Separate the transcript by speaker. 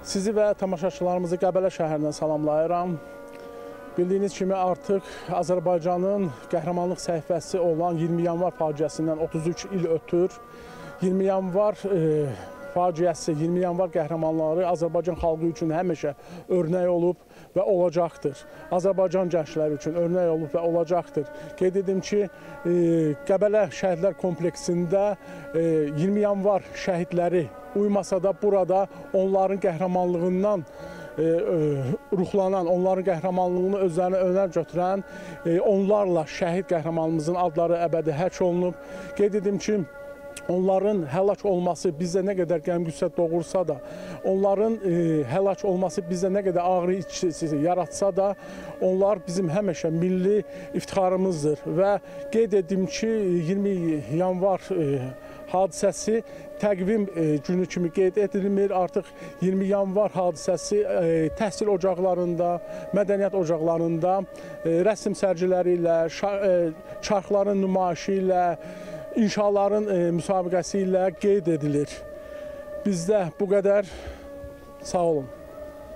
Speaker 1: Sizi və tamaşaçılarımızı Qəbələ şəhərindən salamlayıram. Bildiyiniz kimi artıq Azərbaycanın qəhrəmanlıq səhifəsi olan 20 yanvar faciəsindən 33 il ötür. 20 yanvar e, faciəsi, 20 yanvar qəhrəmanları Azərbaycan xalqı üçün həmişə örnək olub və olacaqdır. Azərbaycan gəncləri üçün örnək olub və olacaqdır. Qeyd edim ki, e, Qəbələ şəhidlər kompleksində e, 20 yanvar şəhidləri uymasa da burada onların qəhrəmanlığından e, e, ruhlanan, onların qəhrəmanlığını özlərinə önər götürən e, onlarla şəhid qəhrəmanımızın adları əbədi hərç olunub. Qeyd edim ki, onların həlak olması bizdə nə qədər qəm-qüssə doğursa da, onların e, həlak olması bizdə nə qədər ağrı içisi yaratsa da, onlar bizim həmişə milli iftixarımızdır və qeyd edim ki, 20 yanvar e, hadisəsi təqvim e, günü kimi qeyd edilmir. Artıq 20 yanvar hadisəsi e, təhsil ocaqlarında, mədəniyyət ocaqlarında e, rəsm sərgiləri ilə, çarxların nümayişi ilə, inşaların müsabiqəsi ilə qeyd edilir. Bizdə bu qədər. Sağ olun.